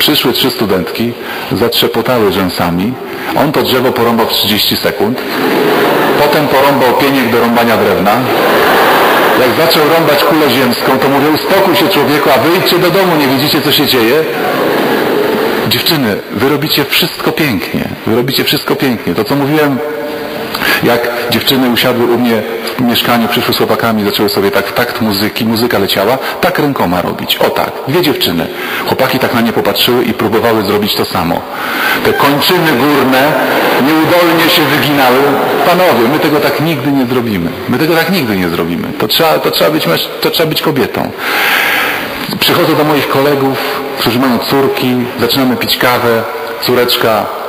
Przyszły trzy studentki, zatrzepotały rzęsami. On to drzewo porąbał w 30 sekund. Potem porąbał pieniek do rąbania drewna. Jak zaczął rąbać kulę ziemską, to mówię, uspokój się człowieku, a wyjdźcie do domu, nie widzicie co się dzieje? Dziewczyny, wy robicie wszystko pięknie. Wy robicie wszystko pięknie. To co mówiłem, jak dziewczyny usiadły u mnie mieszkaniu, przyszły z chłopakami, zaczęły sobie tak w takt muzyki, muzyka leciała, tak rękoma robić. O tak, dwie dziewczyny. Chłopaki tak na nie popatrzyły i próbowały zrobić to samo. Te kończyny górne nieudolnie się wyginały. Panowie, my tego tak nigdy nie zrobimy. My tego tak nigdy nie zrobimy. To trzeba, to trzeba, być, to trzeba być kobietą. Przychodzę do moich kolegów, którzy mają córki, zaczynamy pić kawę, córeczka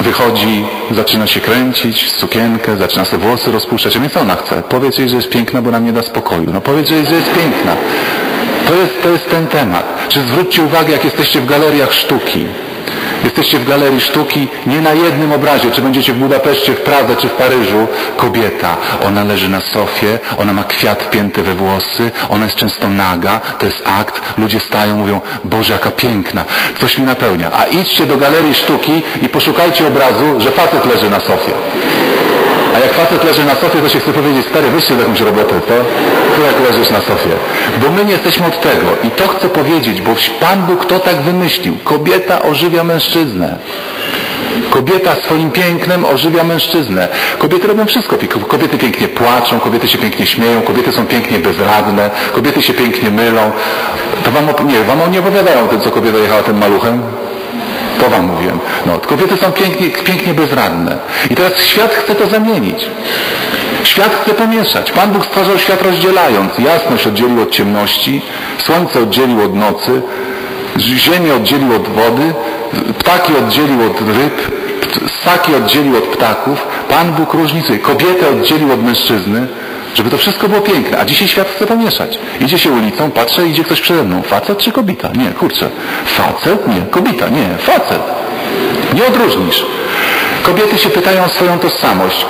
wychodzi, zaczyna się kręcić, sukienkę, zaczyna sobie włosy rozpuszczać. Więc co ona chce? Powiedz jej, że jest piękna, bo nam nie da spokoju. No powiedz jej, że jest piękna. To jest, to jest ten temat. Czy zwróćcie uwagę, jak jesteście w galeriach sztuki. Jesteście w galerii sztuki, nie na jednym obrazie, czy będziecie w Budapeszcie, w Pradze, czy w Paryżu, kobieta. Ona leży na sofie, ona ma kwiat pięty we włosy, ona jest często naga, to jest akt, ludzie stają, mówią, Boże, jaka piękna, coś mi napełnia. A idźcie do galerii sztuki i poszukajcie obrazu, że facet leży na sofie. A jak facet leży na sofie, to się chce powiedzieć, stary, wyjście jakąś robotę, to tu jak leżysz na sofie. Bo my nie jesteśmy od tego. I to chcę powiedzieć, bo Pan Bóg to tak wymyślił. Kobieta ożywia mężczyznę. Kobieta swoim pięknem ożywia mężczyznę. Kobiety robią wszystko. Kobiety pięknie płaczą, kobiety się pięknie śmieją, kobiety są pięknie bezradne, kobiety się pięknie mylą. To wam, nie, wam nie opowiadają tym, co kobieta jechała tym maluchem? To wam mówiłem. No, kobiety są pięknie, pięknie bezradne. I teraz świat chce to zamienić. Świat chce pomieszać. Pan Bóg stwarzał świat rozdzielając. Jasność oddzielił od ciemności, słońce oddzielił od nocy, ziemię oddzielił od wody, ptaki oddzielił od ryb, ssaki oddzielił od ptaków. Pan Bóg różnicuje. Kobietę oddzielił od mężczyzny, żeby to wszystko było piękne. A dzisiaj świat chce pomieszać. Idzie się ulicą, patrzę, idzie ktoś przede mną. Facet czy kobieta? Nie, kurczę. Facet? Nie. Kobieta? Nie. Facet. Nie odróżnisz. Kobiety się pytają o swoją tożsamość.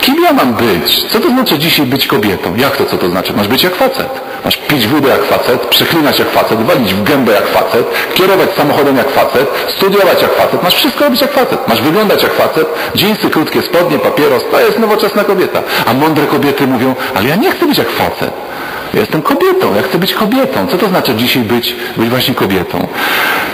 Kim ja mam być? Co to znaczy dzisiaj być kobietą? Jak to co to znaczy? Masz być jak facet. Masz pić wódę jak facet, przeklinać jak facet, walić w gębę jak facet, kierować samochodem jak facet, studiować jak facet. Masz wszystko robić jak facet. Masz wyglądać jak facet, dżinsy, krótkie spodnie, papieros. To jest nowoczesna kobieta. A mądre kobiety mówią, ale ja nie chcę być jak facet. Ja jestem kobietą, ja chcę być kobietą. Co to znaczy dzisiaj być, być właśnie kobietą?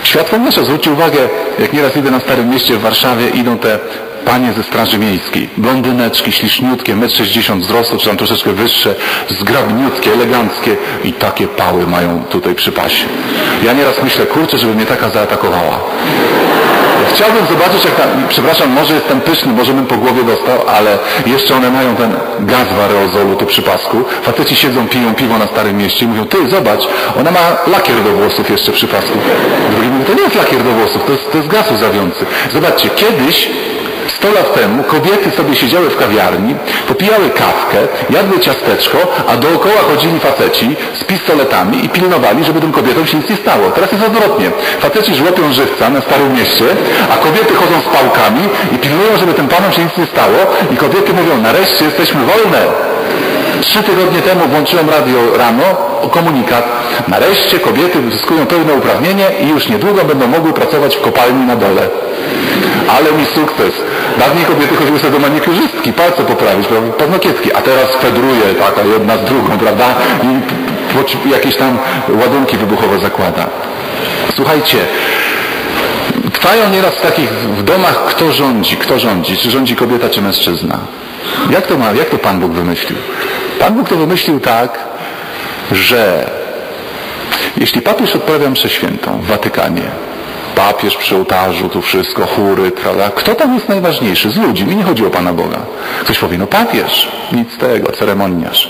Światło miesza. Zwróćcie uwagę, jak nieraz idę na Starym Mieście w Warszawie, idą te panie ze Straży Miejskiej, blondyneczki, śliczniutkie, 1,60 m wzrostu, czy tam troszeczkę wyższe, zgrabniutkie, eleganckie i takie pały mają tutaj przy pasie. Ja nieraz myślę, kurczę, żeby mnie taka zaatakowała. Chciałbym zobaczyć, jak tam, przepraszam, może jestem pyszny, może bym po głowie dostał, ale jeszcze one mają ten gaz w aerozolu tu przy pasku. Faceci siedzą, piją piwo na Starym Mieście i mówią, ty, zobacz, ona ma lakier do włosów jeszcze przy pasku. Drugi mówi, to nie jest lakier do włosów, to jest, to jest gaz łzawiący. Zobaczcie, kiedyś 100 lat temu kobiety sobie siedziały w kawiarni, popijały kawkę, jadły ciasteczko, a dookoła chodzili faceci z pistoletami i pilnowali, żeby tym kobietom się nic nie stało. Teraz jest odwrotnie. Faceci żłopią żywca na Starym Mieście, a kobiety chodzą z pałkami i pilnują, żeby tym panom się nic nie stało i kobiety mówią, nareszcie jesteśmy wolne. Trzy tygodnie temu włączyłem radio rano, komunikat. Nareszcie kobiety uzyskują pełne uprawnienie i już niedługo będą mogły pracować w kopalni na dole. Ale mi sukces. Dawniej kobiety chodziły sobie do manikurzystki, palce poprawić, paznokietki, a teraz fedruje taka jedna z drugą, prawda? I jakieś tam ładunki wybuchowe zakłada. Słuchajcie, trwają nieraz w takich w domach, kto rządzi, kto rządzi, czy rządzi kobieta, czy mężczyzna. Jak to, ma, jak to Pan Bóg wymyślił? Pan Bóg to wymyślił tak, że jeśli papież odprawia mszę świętą w Watykanie, papież przy ołtarzu, tu wszystko, chóry, prawda? Kto tam jest najważniejszy? Z ludzi. Mi nie chodzi o Pana Boga. Ktoś powie, no papież. Nic z tego, ceremoniarz.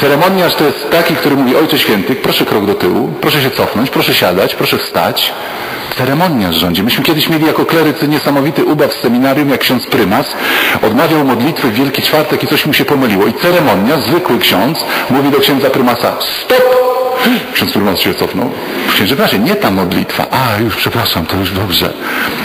Ceremoniarz to jest taki, który mówi, Ojcze Święty, proszę krok do tyłu, proszę się cofnąć, proszę siadać, proszę wstać. Ceremoniarz rządzi. Myśmy kiedyś mieli jako klerycy niesamowity ubaw w seminarium, jak ksiądz prymas odmawiał modlitwy w Wielki Czwartek i coś mu się pomyliło. I ceremoniarz, zwykły ksiądz, mówi do księdza prymasa, stop! Ksiądz Furman się cofnął. Księże bracie, nie ta modlitwa. A, już przepraszam, to już dobrze.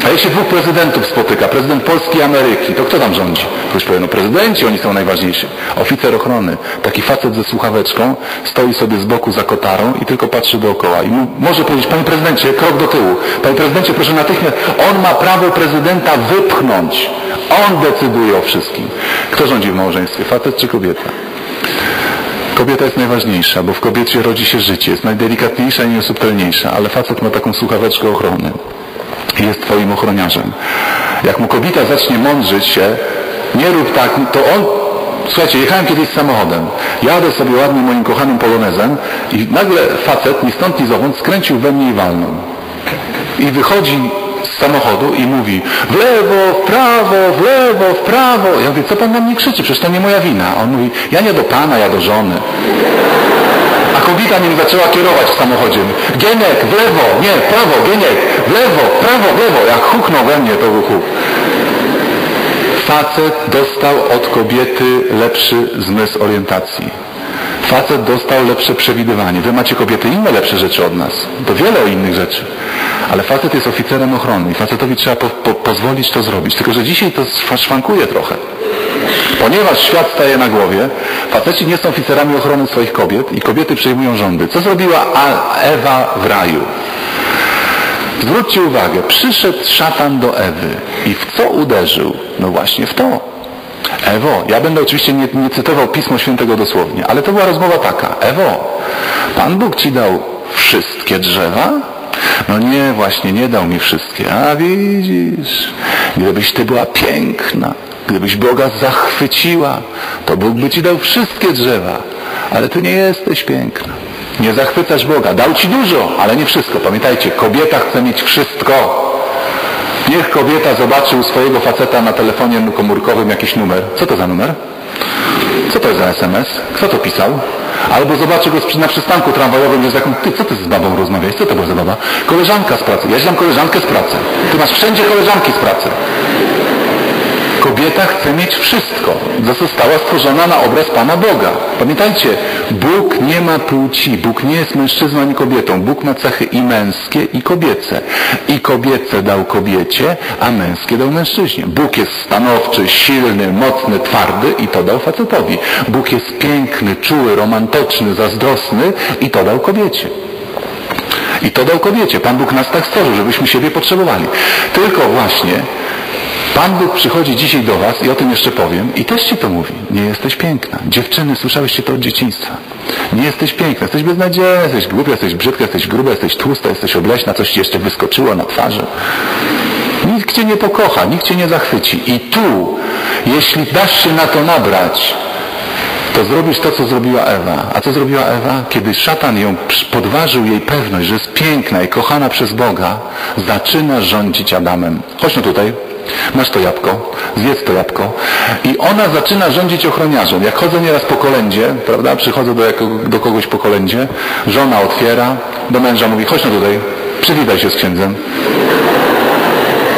A się dwóch prezydentów spotyka, prezydent Polski i Ameryki, to kto tam rządzi? Ktoś powie, no prezydenci, oni są najważniejsi. Oficer ochrony, taki facet ze słuchaweczką, stoi sobie z boku za kotarą i tylko patrzy dookoła. I mu, może powiedzieć, panie prezydencie, krok do tyłu. Panie prezydencie, proszę natychmiast, on ma prawo prezydenta wypchnąć. On decyduje o wszystkim. Kto rządzi w małżeństwie, facet czy kobieta? Kobieta jest najważniejsza, bo w kobiecie rodzi się życie, jest najdelikatniejsza i najsubtelniejsza, ale facet ma taką słuchaweczkę ochrony. Jest twoim ochroniarzem. Jak mu kobieta zacznie mądrzyć się, nie rób tak, to on Słuchajcie, jechałem kiedyś samochodem. Jadę sobie ładnie moim kochanym polonezem i nagle facet ni stąd ni zowąd skręcił we mnie i walnął. I wychodzi samochodu i mówi w lewo, w prawo, w lewo, w prawo. Ja mówię, co pan na mnie krzyczy? Przecież to nie moja wina. A on mówi, ja nie do pana, ja do żony. A kobieta nim zaczęła kierować w samochodzie. Gienek, w lewo, nie, w prawo, Gienek, w lewo, w prawo, w lewo. Jak huknął we mnie, to był huk. Facet dostał od kobiety lepszy zmysł orientacji. Facet dostał lepsze przewidywanie. Wy macie kobiety inne lepsze rzeczy od nas. To wiele o innych rzeczy. Ale facet jest oficerem ochrony i facetowi trzeba po, po, pozwolić to zrobić. Tylko, że dzisiaj to szwankuje trochę. Ponieważ świat staje na głowie, faceci nie są oficerami ochrony swoich kobiet i kobiety przejmują rządy. Co zrobiła Ewa w raju? Zwróćcie uwagę, przyszedł szatan do Ewy i w co uderzył? No właśnie w to. Ewo, ja będę oczywiście nie, nie cytował Pismo Świętego dosłownie, ale to była rozmowa taka. Ewo, Pan Bóg ci dał wszystkie drzewa? No nie, właśnie nie dał mi wszystkie. A widzisz, gdybyś ty była piękna, gdybyś Boga zachwyciła, to Bóg by ci dał wszystkie drzewa. Ale ty nie jesteś piękna. Nie zachwycasz Boga. Dał ci dużo, ale nie wszystko. Pamiętajcie, kobieta chce mieć wszystko. Niech kobieta zobaczy u swojego faceta na telefonie komórkowym jakiś numer. Co to za numer? Co to jest za SMS? Kto to pisał? Albo zobaczy go na przystanku tramwajowym, jest jaką, ty, co ty z babą rozmawiałeś? Co to była za baba? Koleżanka z pracy. Ja znam koleżankę z pracy. Ty masz wszędzie koleżanki z pracy. Kobieta chce mieć wszystko. Została stworzona na obraz Pana Boga. Pamiętajcie, Bóg nie ma płci. Bóg nie jest mężczyzną ani kobietą. Bóg ma cechy i męskie, i kobiece. I kobiece dał kobiecie, a męskie dał mężczyźnie. Bóg jest stanowczy, silny, mocny, twardy i to dał facetowi. Bóg jest piękny, czuły, romantyczny, zazdrosny i to dał kobiecie. I to dał kobiecie. Pan Bóg nas tak stworzył, żebyśmy siebie potrzebowali. Tylko właśnie Pan Bóg przychodzi dzisiaj do was i o tym jeszcze powiem i też ci to mówi. Nie jesteś piękna. Dziewczyny, słyszałyście to od dzieciństwa. Nie jesteś piękna. Jesteś beznadziejna, jesteś głupia, jesteś brzydka, jesteś gruba, jesteś tłusta, jesteś obleśna, coś ci jeszcze wyskoczyło na twarzy. Nikt cię nie pokocha, nikt cię nie zachwyci. I tu, jeśli dasz się na to nabrać, to zrobisz to, co zrobiła Ewa. A co zrobiła Ewa? Kiedy szatan ją podważył jej pewność, że jest piękna i kochana przez Boga, zaczyna rządzić Adamem. Chodź no tutaj. Masz to jabłko, zjedz to jabłko. I ona zaczyna rządzić ochroniarzem. Jak chodzę nieraz po kolędzie, prawda, przychodzę do, jako, do kogoś po kolędzie, żona otwiera, do męża mówi, chodź no tutaj, przywitaj się z księdzem.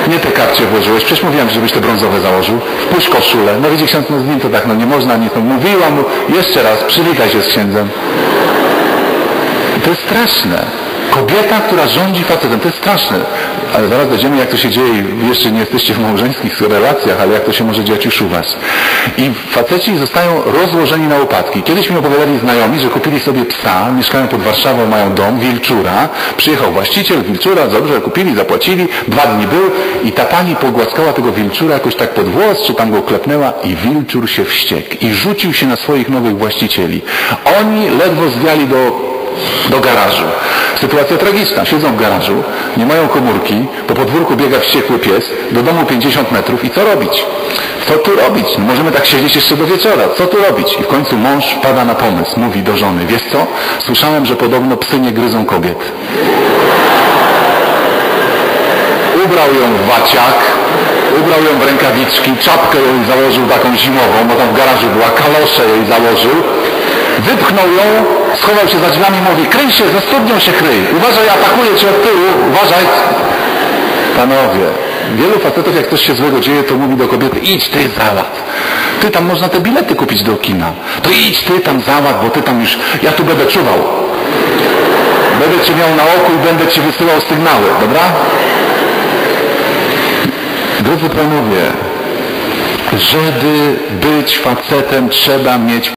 Nie te kapcie włożyłeś, przecież mówiłem, żebyś te brązowe założył. Wpuść koszulę. No widzi ksiądz, no z nim to tak, no nie można, nic. No, mówiłam mu, jeszcze raz, przywitaj się z księdzem. To jest straszne. Kobieta, która rządzi facetem, to jest straszne. Ale zaraz dojdziemy, jak to się dzieje, jeszcze nie jesteście w małżeńskich relacjach, ale jak to się może dziać już u was. I faceci zostają rozłożeni na łopatki. Kiedyś mi opowiadali znajomi, że kupili sobie psa, mieszkają pod Warszawą, mają dom, wilczura. Przyjechał właściciel, wilczura, dobrze, kupili, zapłacili, dwa dni był i ta pani pogłaskała tego wilczura jakoś tak pod włos, czy tam go klepnęła i wilczur się wściekł i rzucił się na swoich nowych właścicieli. Oni ledwo zwiali do do garażu. Sytuacja tragiczna. Siedzą w garażu, nie mają komórki, po podwórku biega wściekły pies, do domu 50 metrów i co robić? Co tu robić? No możemy tak siedzieć jeszcze do wieczora. Co tu robić? I w końcu mąż pada na pomysł. Mówi do żony, wiesz co? Słyszałem, że podobno psy nie gryzą kobiet. Ubrał ją w waciak, ubrał ją w rękawiczki, czapkę jej założył taką zimową, bo tam w garażu była, kaloszę jej założył, wypchnął ją, schował się za drzwiami i mówi, kryj się, ze studnią się kryj, uważaj, atakuje cię od tyłu, uważaj. Panowie, Wielu facetów, jak coś się złego dzieje, to mówi do kobiety, idź ty załatw. Ty tam można te bilety kupić do kina. To idź ty tam załatw, bo ty tam już, ja tu będę czuwał. Będę cię miał na oku i będę ci wysyłał sygnały, dobra? Drodzy panowie, żeby być facetem trzeba mieć